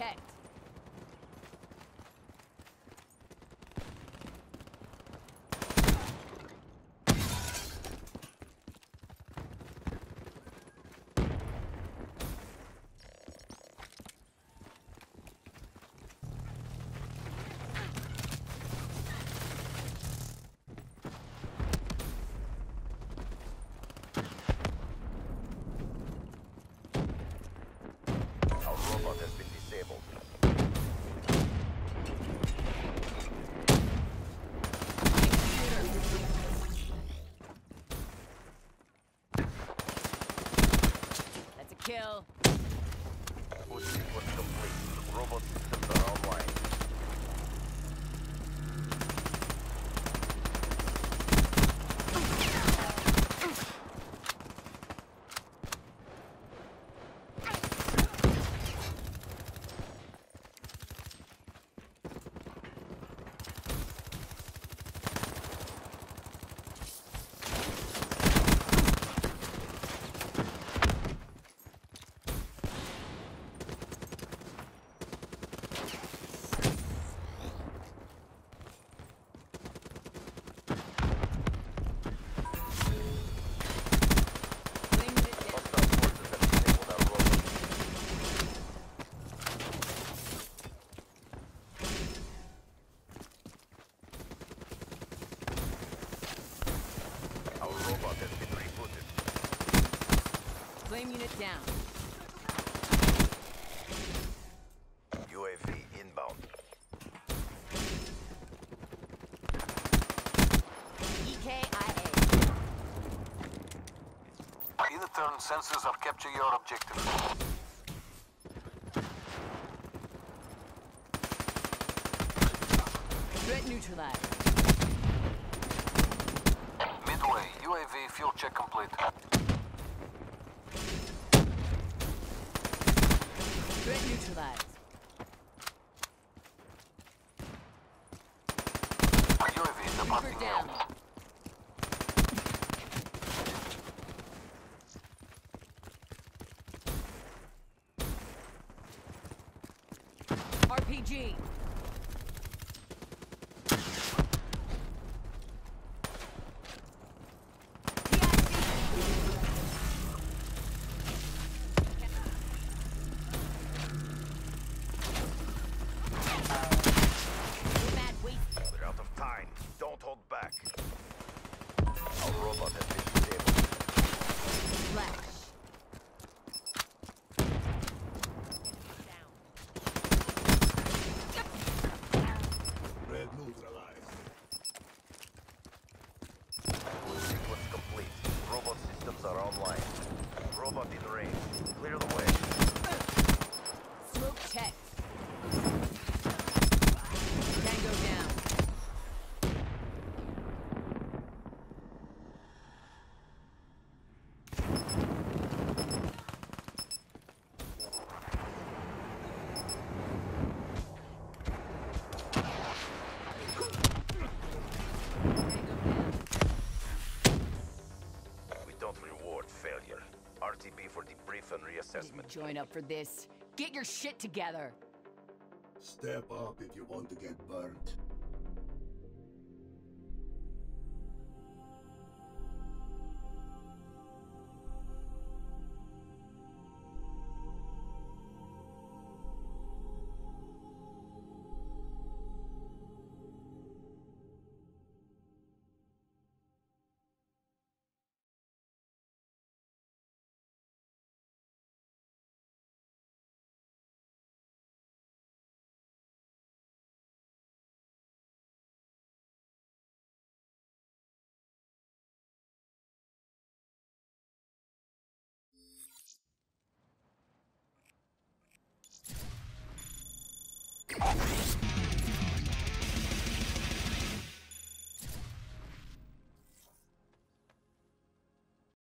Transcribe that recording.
Smoke Flame unit down. UAV inbound. EKIA. In turn, sensors have captured your objective. Threat neutralized. Midway, UAV fuel check complete. Threat neutralized. UAV down. RPG. Robot in range. Clear the way. Debrief and reassessment. Join up for this. Get your shit together. Step up if you want to get burnt.